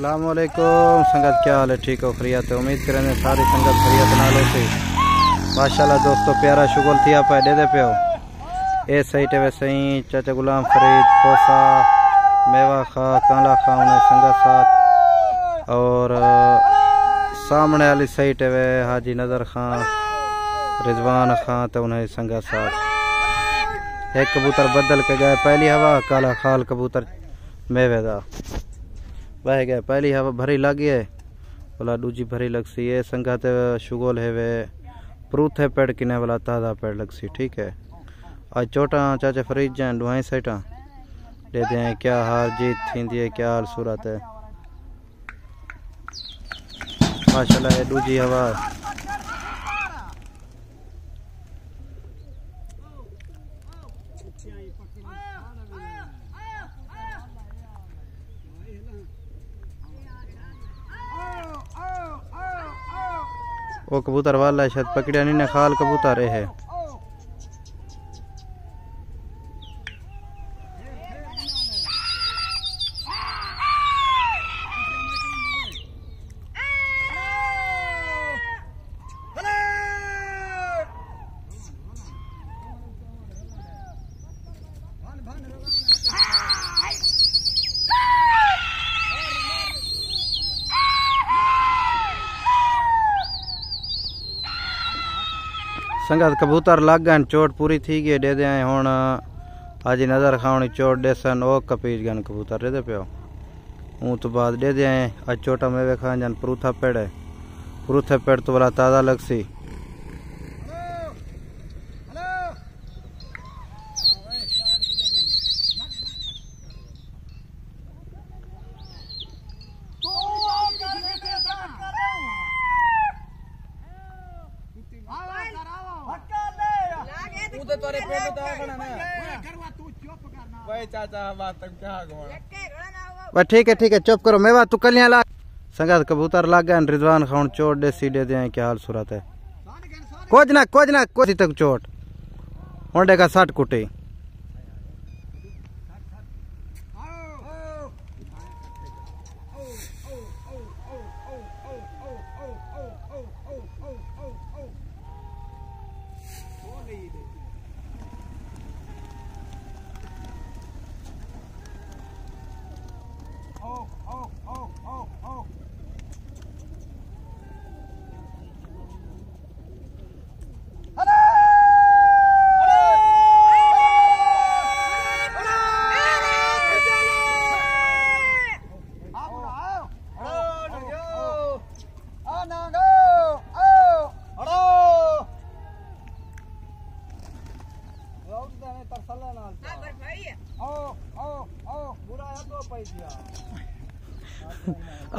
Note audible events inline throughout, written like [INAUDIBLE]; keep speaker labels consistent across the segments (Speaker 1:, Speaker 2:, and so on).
Speaker 1: अस्सलाम वालेकुम संगत क्या हाल है ठीक हो खरीत उम्मीद करें सारी संगत खरीत नालो से माशाल्लाह दोस्तों प्यारा शुगल थी आप दे दे पे ए सही टे सही चाचा गुलाम फरीद पोसा मेवा खा काला खा उन्हें संगत साथ और सामने वाली सही टे हाजी नज़र खान रिजवान खां तो उन्हें संगत साथ एक कबूतर बदल के गए पहली हवा काला खाल कबूतर मेवे का बह गया पहली हवा भरी लगी है बोला दूजी भरी लगसी है संगत शुगोल है वे प्रूथ है पेड़ किने वाला ताज़ा पेड़ लग सी ठीक है आज चोटा चाचा फ्रिज जाए डुआई सेटा दे दें क्या हार जीत थी है क्या हाल सूरत है माशाल्लाह ये दूजी हवा वो कबूतर वाला है शायद पकड़िया नहीं ना खाल कबूतर है। संगत कबूतर लग गए चोट पूरी थी गई दे दें हूँ अज नज़र खानी चोट डेसन ओ कपीज गए कबूतर दे पियो ऊँ तो बाद दे दें अज चोटा मेवे खा जन परूथा पेड़ है परूथे पेड़ तो वाला ताज़ा लगसी बस ठीक है ठीक है चुप करो। मेवा तू कलिया ला संगत कबूतर लाग गए रिजवान खान चोट दे सीडे दे क्या हाल सूरत है? कुछ ना कुछ ना कुछ तक चोट। हूँ डेगा सट कुटी।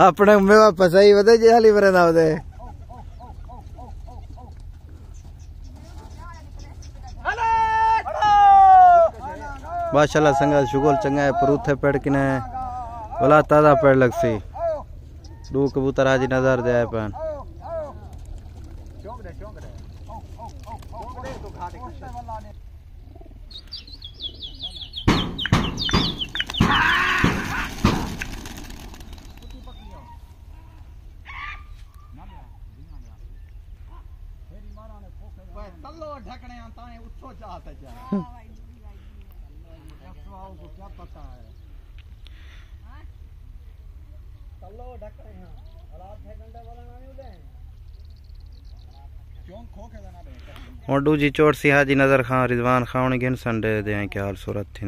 Speaker 1: अपने मेवा फसाई बता जी हाली बरे ना बता माशाल्लाह संगा शुगल चंगा है परूथे पेड़ किने बोला ताज़ा पेड़ लगसी दो कबूतर आज नज़र दे आए पन।
Speaker 2: तल्लो ढकने आता है उठो जाते जा [LAUGHS] को क्या पता है? ढकने हैं। रात है घंटा वाला ना नहीं उड़े क्यों खो के जाना दे
Speaker 1: और दूजी चोट सिहाजी नज़र खान रिजवान खान गिन संडे दे क्या हाल सूरत थी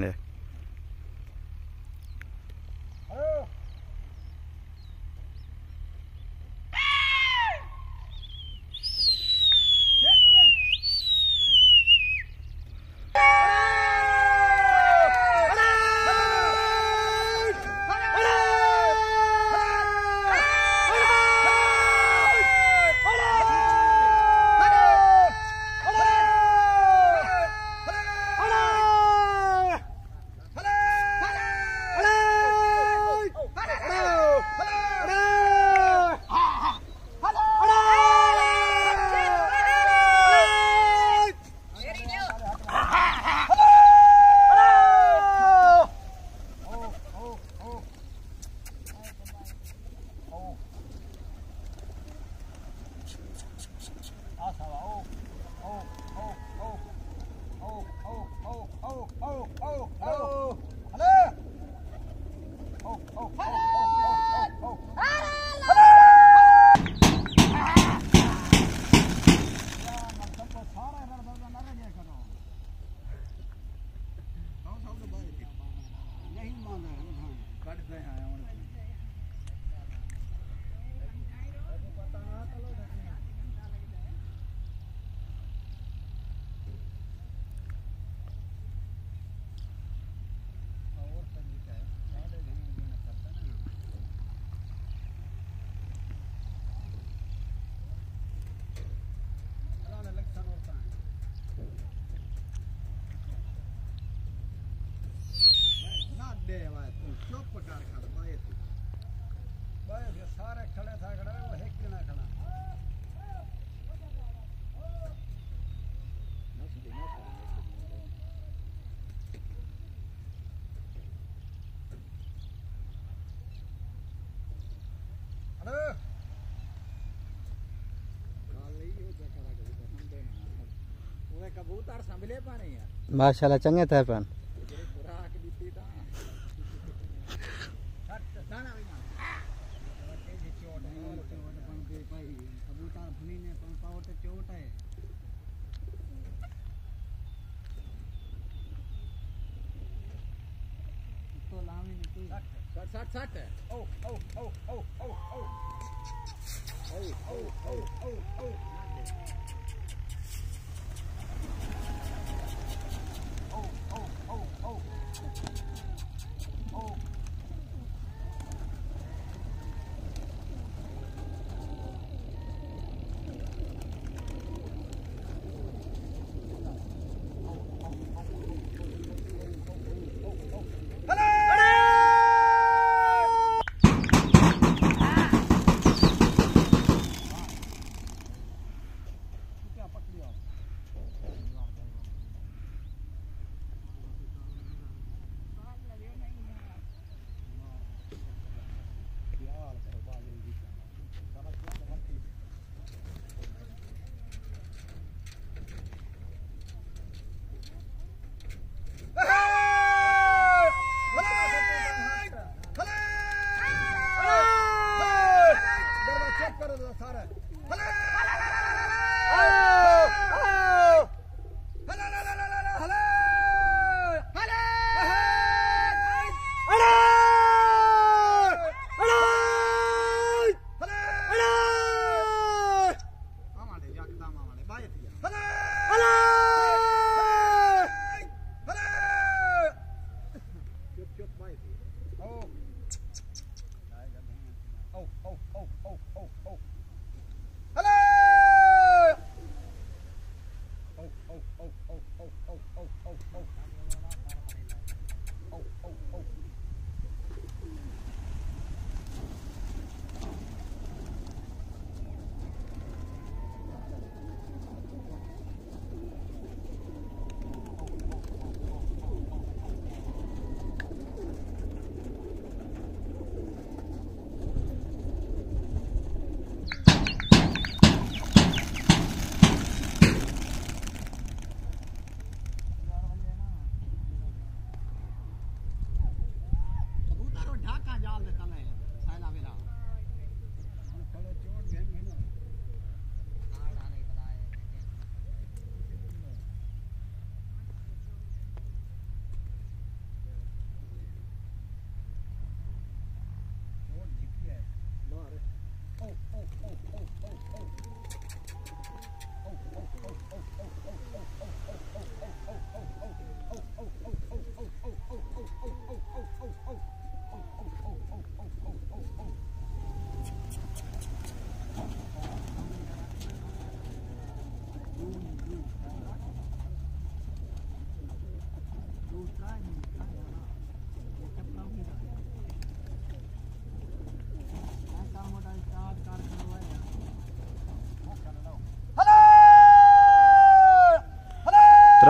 Speaker 1: माशाला
Speaker 3: माशाल्लाह चंगे थे पान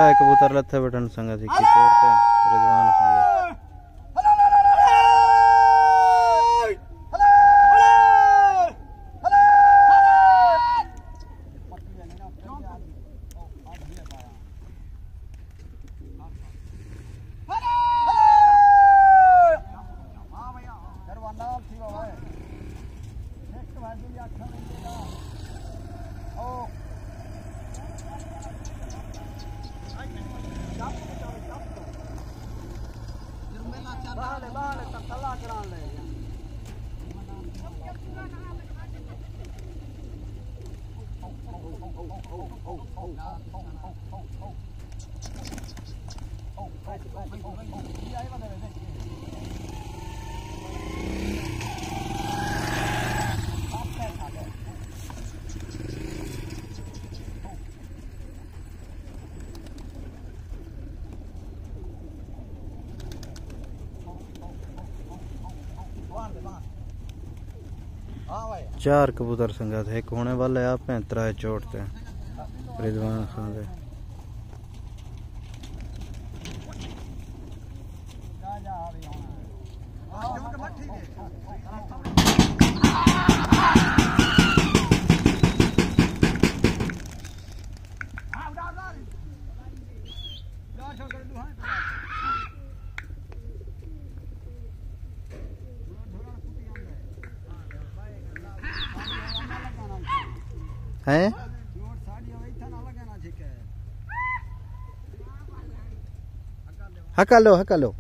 Speaker 3: का कबूतर लथे बटन संगा जी की रिजवान
Speaker 2: संगा vale, Dale, dale, tattalà grande.
Speaker 3: Oh, eh.
Speaker 1: चार कबूतर संगत एक होने वाले है
Speaker 3: आप पैंतरा चोट
Speaker 2: ते। रिजवान खान के
Speaker 3: Hakalo, hakalo.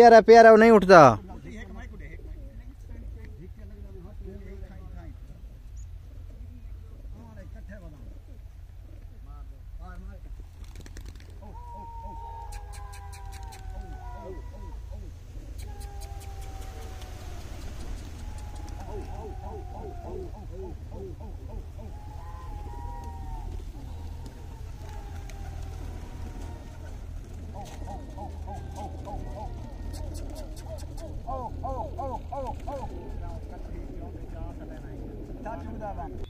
Speaker 1: प्यारा प्यारा नहीं उठता। 收到了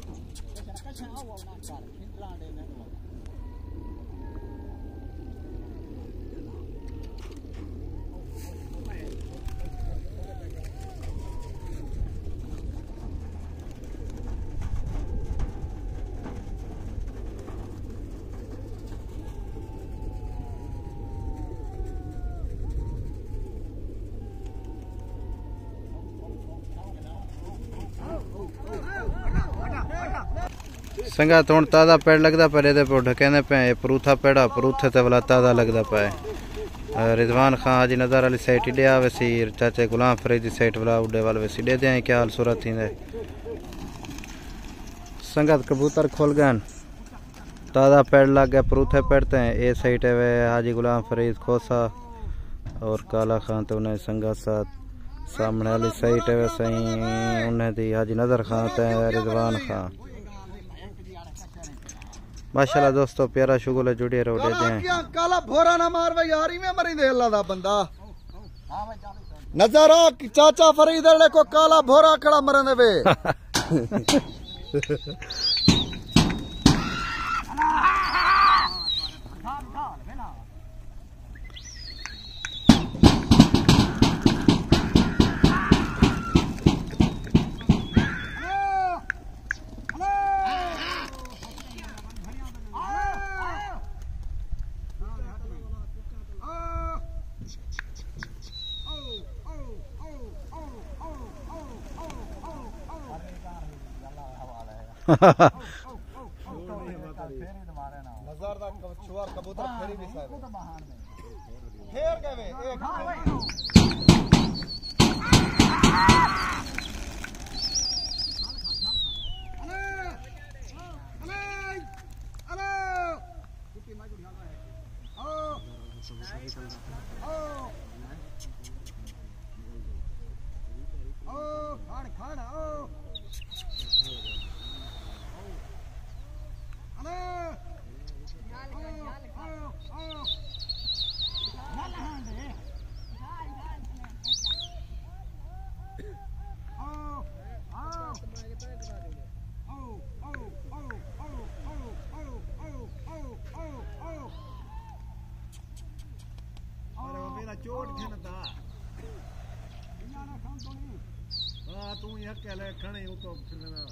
Speaker 1: เช้าวันมากก ਸੰਗਾ ਤੋਂ ਤਾਜ਼ਾ ਪੇੜ ਲੱਗਦਾ ਪਰ ਇਹਦੇ ਪੇ ਢਕੇਂਦੇ ਪਏ ਇਹ ਪਰੂਥਾ ਪੇੜਾ ਪਰੂਥੇ ਤੇ ਵਾਲਾ ਤਾਜ਼ਾ ਲੱਗਦਾ ਪਿਆ ਹੈ। रिजवान खान हाजी नज़र अली साइट डे वैसी चाचे गुलाम फरीद की साइट वाला उड़े वाले वैसी दे दें क्या हाल सूरत थी संगत कबूतर खोल गए ताज़ा पेड़ लग गए परूथे पेड़ते हैं ये साइट है वे हाजी गुलाम फरीद खोसा और काला खान तो उन्हें संगत साथ सामने वाली साइट है वे सही उन्हें दी हाजी नज़र खान ते रिजवान खान माशाल्लाह दोस्तों प्यारा शुगल है जुड़े रहो
Speaker 3: काला भोरा
Speaker 2: ना मार भाई यारी में मरी दे अल्लाह दा बंदा। नज़र आ चाचा फरीद को काला भोरा खड़ा मरने दे [LAUGHS] Oh, खणी हूँ तो खिलना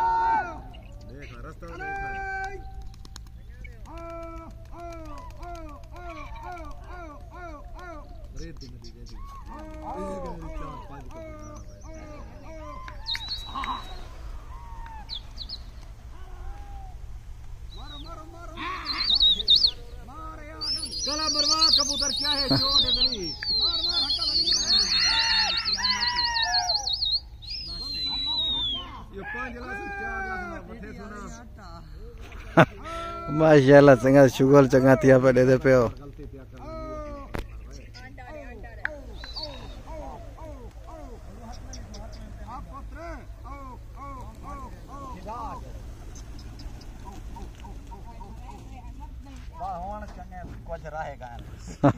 Speaker 2: देखा रास्ता देखा। रेट में दी गई थी चार पाँच गिलास क्या है? जो
Speaker 1: माशाला चंगा शुगर चंगा थिया पे दे दे पियो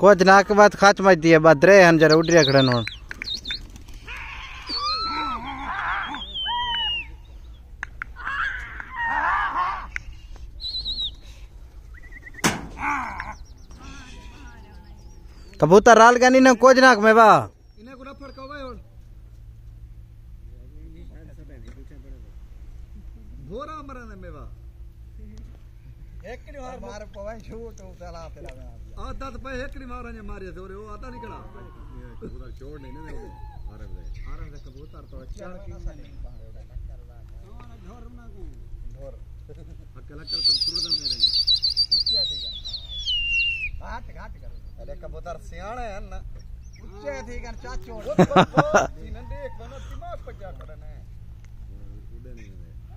Speaker 1: कुछ ना के बाद खाच मच दिए बाद रे हन जरा उड़िया खड़न होन कबूतर राल का नहीं ना कुछ नाक में बा।
Speaker 2: भोरा मरन में
Speaker 3: एक मार मार पवन छूट उतला फिर
Speaker 2: आदत पे एक नहीं मारा मारे थे वो आता निकला कबूतर चोर नहीं ना आरम दे आरम दे कबूतर तो चार की साले ढोर ना को ढोर अकेला कर तुम शुरू करने रही ऊंचा थी
Speaker 3: घाट घाट कर
Speaker 2: अरे कबूतर सियाना है ना
Speaker 3: ऊंचा थी गन चाचो
Speaker 4: नंदे एक बनो दिमाग पर जा करने उड़े नहीं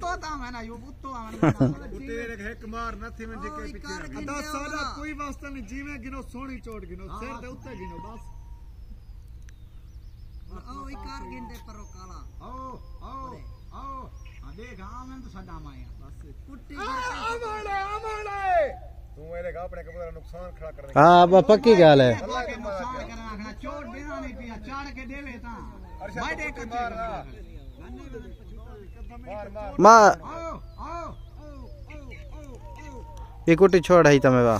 Speaker 4: ਤਾਂ
Speaker 3: ਮੈਂ ਨਾ ਯੂ ਬੁੱਤੋ ਆ
Speaker 2: ਮੈਂ ਤੇਰੇ ਰਹਿ ਕਮਾਰ
Speaker 4: ਨਾ ਥੇ
Speaker 2: ਮੈਂ
Speaker 4: ਜਿੱਕੇ ਪਿੱਛੇ ਦਾ
Speaker 2: ਸਾਡਾ
Speaker 3: ਕੋਈ ਵਾਸਤਾ
Speaker 4: ਨਹੀਂ ਜਿਵੇਂ ਗਿਨੋ ਸੋਹਣੀ
Speaker 3: ਚੋਟ ਗਿਨੋ ਸਿਰ ਦੇ ਉੱਤੇ ਗਿਨੋ ਬਸ ਆਓ
Speaker 4: ਇਹ ਕਾਰ ਗਿੰਦੇ ਪਰੋ ਕਾਲਾ ਆਓ ਆਓ ਆਓ ਆ ਦੇਖ
Speaker 3: ਆ ਮੈਂ ਤਾਂ ਸਾਡਾ ਮਾਇਆ ਬਸ ਕੁੱਟੀ ਆਮੜੇ ਆਮੜੇ ਤੂੰ ਇਹਦੇ ਗਾ ਆਪਣੇ ਕਬੂਤਰਾਂ ਨੁਕਸਾਨ ਖੜਾ ਕਰਨੇ ਹਾਂ ਪੱਕੀ ਗੱਲ ਹੈ ਨੁਕਸਾਨ ਕਰਨਾ ਖੜਾ ਚੋਟ ਬਿਨਾ ਨਹੀਂ ਪਿਆ ਚਾੜ ਕੇ ਦੇਵੇ ਤਾਂ ਵਾਡੇ
Speaker 4: ਕੱਚੇ मार
Speaker 2: एक छोड़ है तमें बा।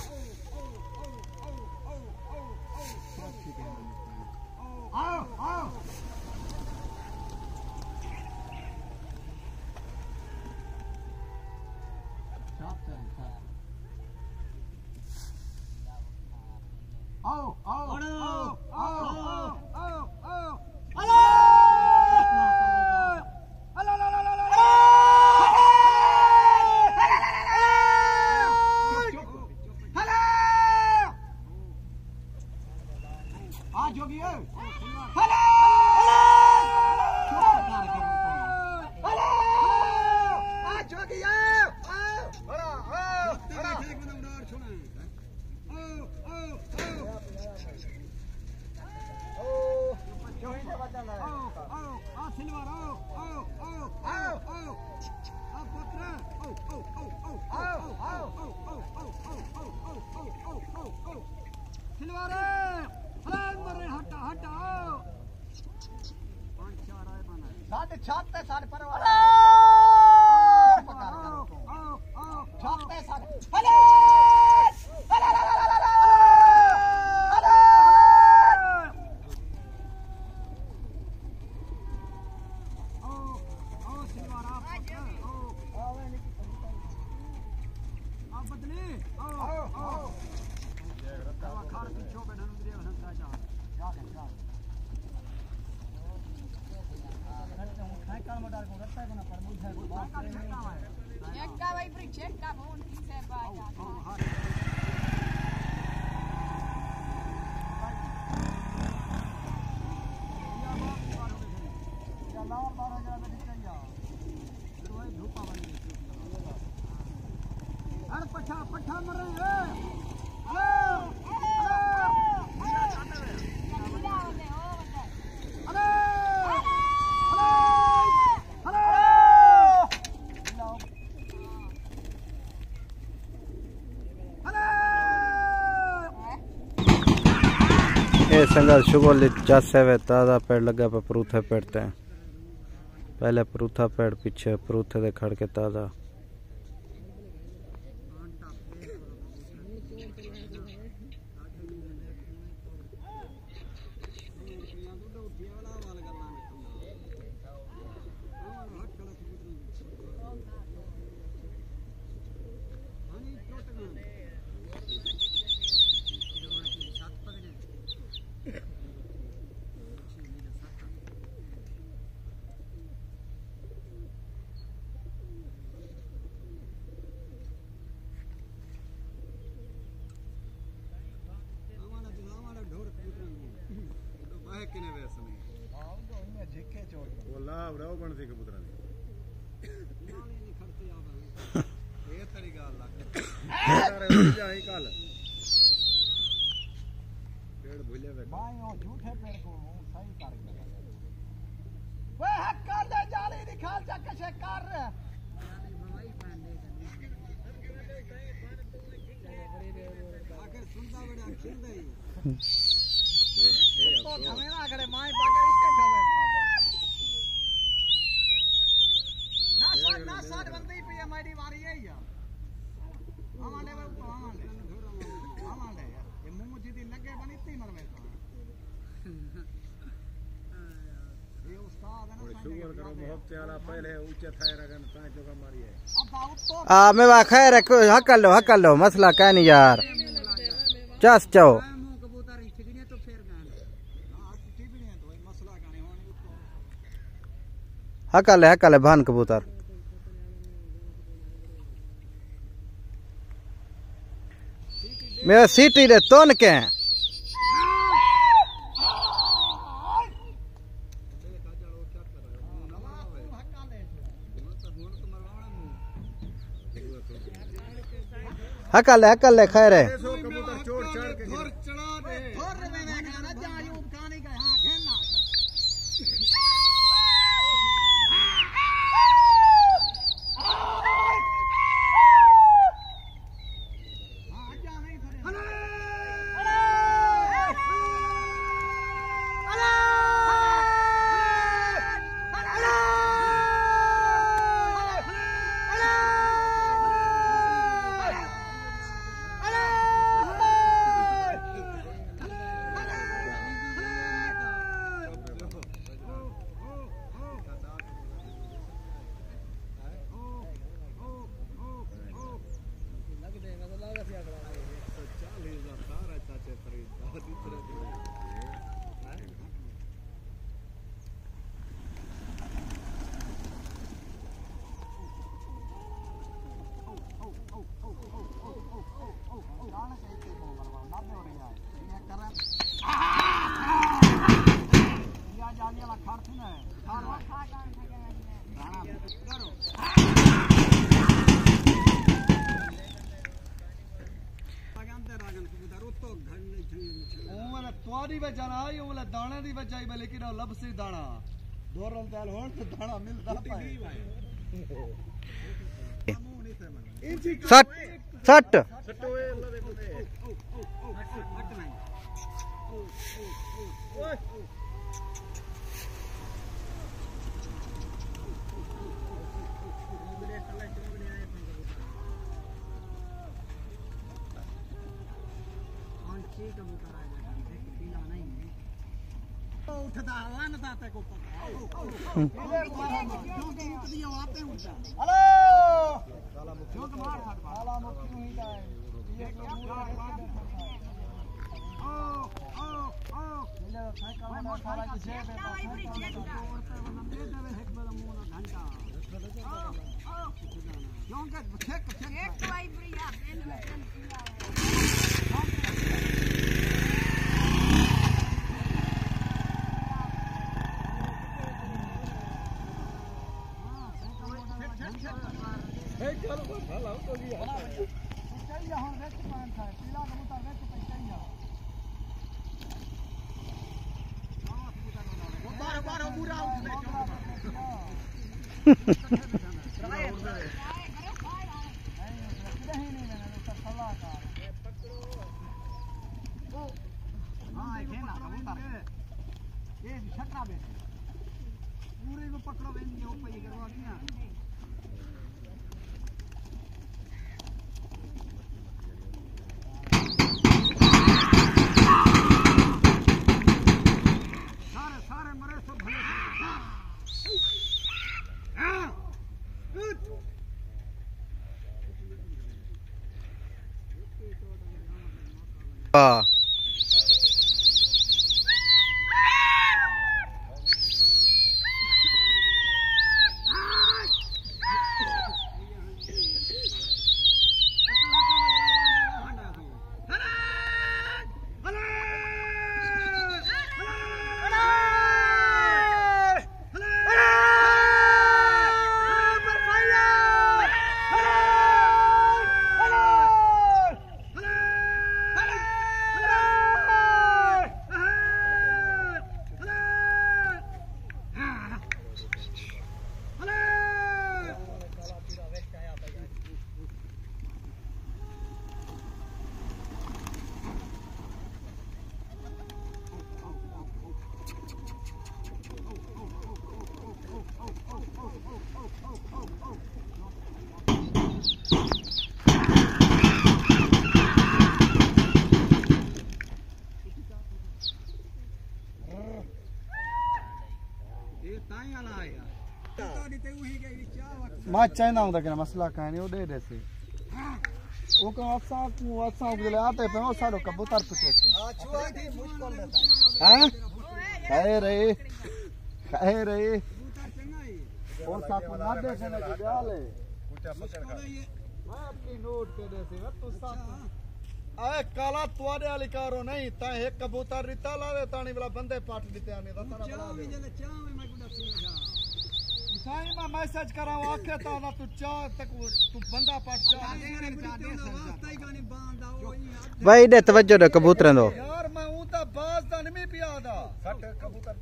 Speaker 2: संगत शुगल चासे वे, ताज़ा पेड़ लगा पे परूथे पेड़ते हैं। पहले परूथा पेड़ पीछे, परूथे दे खड़ के ताज़ा
Speaker 4: बाहे किने वैस नहीं
Speaker 3: झिके चोट
Speaker 4: वो लाभ रहो बनती कबूतर दी ये तरीका अल्लाह अरे उड़ जाई कल पेड़
Speaker 3: बायो झूठे पेड़ को सही कर गया वे हक्का ले जाली निकाल जा कसे कर आखिर सुनता बड़ा खिंदे तो धमेला करे माई पाकर इसके खवे ना साथ ना साथ बंदी पे हमारी वारी है या हमारे हमारे हमारे ये मुँह सीधी लगे बनी इतनी मरवे
Speaker 1: आ, मैं खैर हक लो हक लो, मसला कह नहीं यार। चस चो।
Speaker 2: हकल है
Speaker 1: हकल भान कबूतर। मेरा सीटी दे तोन के हैं। कर है हकल है खैर है
Speaker 3: सो कबूतर चोट चढ़ के
Speaker 2: धुर चढ़ा दे धुर में देखना ना जा यूँ गाने का हाँ खेलना हाँ जा नहीं धरे
Speaker 3: तोरी वे जना यो वाला दाना दी बचाई बे लेकिन लब से दाना दो रन तेल होन तो दाना मिलता पाए
Speaker 1: सट सट
Speaker 3: सट ओए अल्लाह देखो ते
Speaker 2: हट नहीं ही कबूतर आ जाता है किसी लाना ही नहीं उठता
Speaker 3: वन
Speaker 2: दाते को हेलो जो
Speaker 3: मार फट काला मुक्ति नहीं था
Speaker 2: ये ओ ओ ओ
Speaker 3: ले साइकिल में सारा कुछ है
Speaker 2: औरते बंदे देवे
Speaker 4: एक बार मुँह ना घंटा
Speaker 2: ओ ओ क्यों के चेक चेक एक वाइब्री आप एन में [LAUGHS] [LAUGHS] पूरे को पकड़ो बे ये ऊपर ये करवा दिया।
Speaker 5: माँ चाहींदा हूंदा की मसला कान्हे उहो ॾे ॾेसी वो को असां को असां को आते पे वो सारो कबूतर पुछे हाँ। छुआ थी मुश्किल लेता हाँ? खाए रहे खाए रहे। और साको ना दे से ना डाले मैं अपनी नोट पे दे से तू साथ अरे काला तुआरे वाली कारो नहीं ता एक कबूतर रिता ला रे तानी वाला बंदे पाट दिते आने ता तारा बना दे। साईं मैं मैसेज कराऊं आखे ता ना तू चा तक तू बंदा पाट जा
Speaker 1: भाई ॾे तवजो ॾे कबूतरनि जो
Speaker 5: यार मैं हूँ ता बाज दा नहीं पिया दा सट कबूतर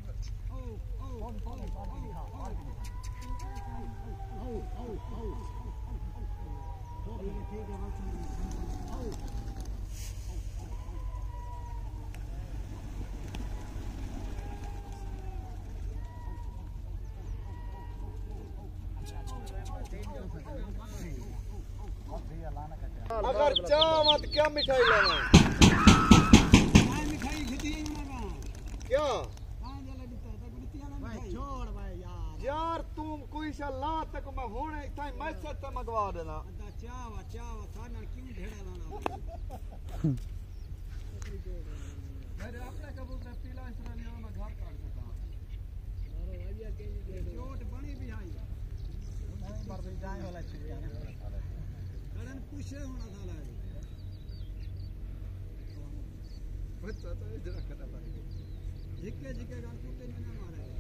Speaker 5: अगर चाह मत, क्या मिठाई लेना क्या? यार, तुम कोई सा ला तक मैं होने ताई मैसेज ते मंगवा देना। मेरे अपने कबूतर पीला इस तरह मैं घर काट सका बच्चा तो इधर खड़ा पानी
Speaker 3: झिके झिके गान कुत्ते ना मारे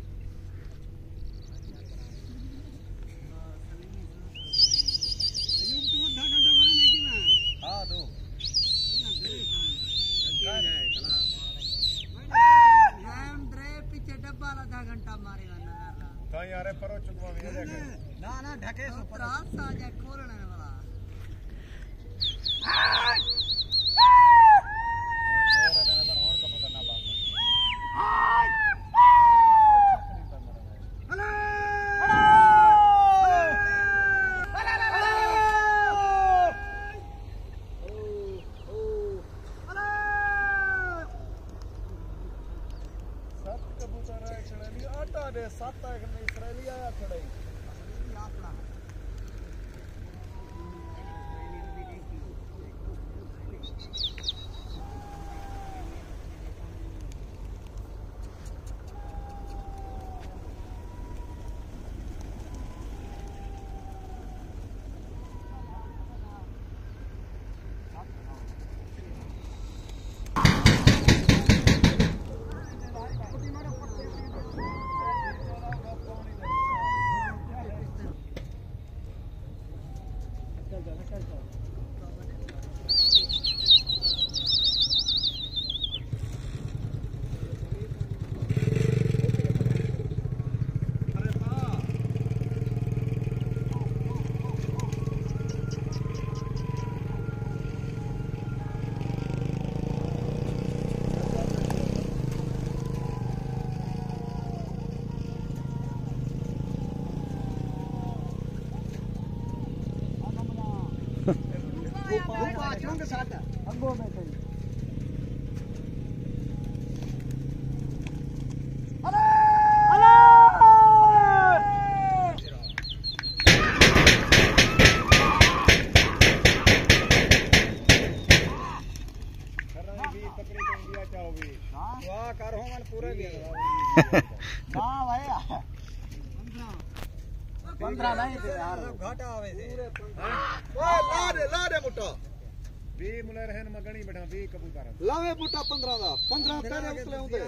Speaker 4: ਗਣੀ ਬੈਠਾ 20 ਕਬੂਤਰ
Speaker 5: ਲਾਵੇ ਬੂਟਾ 15 ਦਾ 15 ਤੇਰੇ ਉਤਲੇ ਹੁੰਦੇ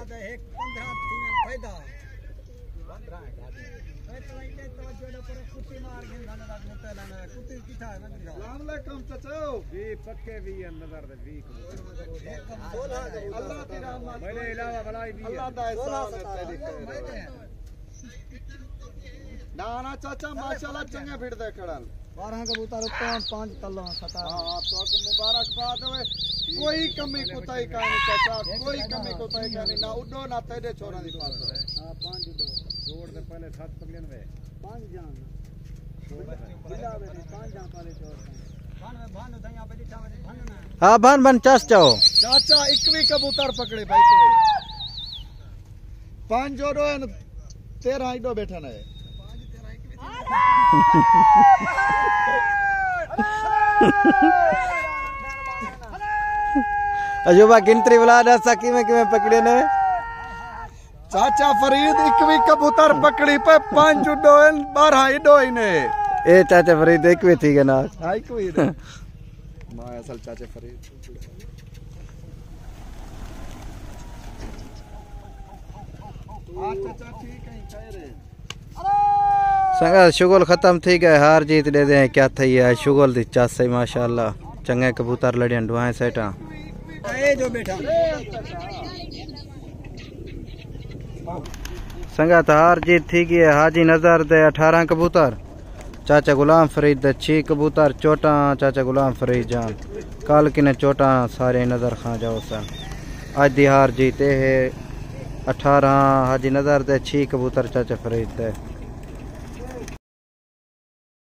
Speaker 3: 15 ਤੀਆਂ ਫਾਇਦਾ 15 ਹੈ ਤਾਂ ਇਹ ਤਾਂ ਜਿਹੜਾ ਪਰ ਕੁੱਤੀ ਮਾਰ ਕੇ ਨਾਲ ਦਾ ਮੁੱਤੇ ਲੈਣਾ ਕੁੱਤੀ ਕਿਥਾ ਹੈ ਨਾ ਲਾਮ
Speaker 5: ਲੈ ਕੰਮ ਚਚੋ
Speaker 4: ਵੀ ਪੱਕੇ ਵੀ ਹੈ ਨਜ਼ਰ ਦੇ 20 ਕਬੂਤਰ
Speaker 5: ਅੱਲਾਹ ਤੇਰਾ ਮਾਲ
Speaker 4: ਮੇਰੇ ਇਲਾਵਾ ਬਲਾਈ ਵੀ
Speaker 5: ਅੱਲਾਹ ਦਾ ਇਹਸਾਨ ਹੈ ਤੇਰੇ ਨਾ ਨਾ ਚਾਚਾ ਮਾਸ਼ਾਅੱਲਾ ਚੰਗੇ ਫਿੱਟ ਦੇ ਖੜਨ
Speaker 3: बारह कबूतर पाँच पाँच तल्ला हाँ,
Speaker 5: हाँ, तो को मुबारकबाद होए। कोई कमी कोताई का नहीं चाचा कोई कमी कोताई का नहीं ना उड़ो ना तेरे छोरा दी बात
Speaker 3: है हाँ पाँच दो
Speaker 4: जोड़ से पहले सात पकड़न वे
Speaker 3: पाँच जान। हाँ भान भान
Speaker 1: चास जाओ
Speaker 5: चाचा इकवी कबूतर पकड़े भाई पाँच जोड़ो तेरह इडो बैठा है।
Speaker 1: अजूबा गिनतरी बुला दसा किमें किमें पकड़े ने?
Speaker 5: चाचा फरीद एक भी कबूतर पकड़ी पे पाँच उडो बारह इडो ने
Speaker 1: ए चाचा फरीद एक भी थी ना
Speaker 5: हाई कोई माँ असल चाचा फरीद। चाचा ठीक है कह रहे
Speaker 1: संगा शुगल खत्म थी गए, हार जीत दे दे, क्या थई है? शुगल दी चास सही माशाल्लाह। चंगे कबूतर लड़ियन डुआए सेटा संगा तो हार जीत थी गई हाजी नज़र दे, अठारह कबूतर। चाचा गुलाम फरीद दे छी कबूतर, चोटा, चाचा गुलाम फरीद जान। कल किने चोटा, सारे नज़र खां जाओ सन। आज दी हार जीते है, अठारह, हाजी नज़र दे छी कबूतर चाचा फरीद दे।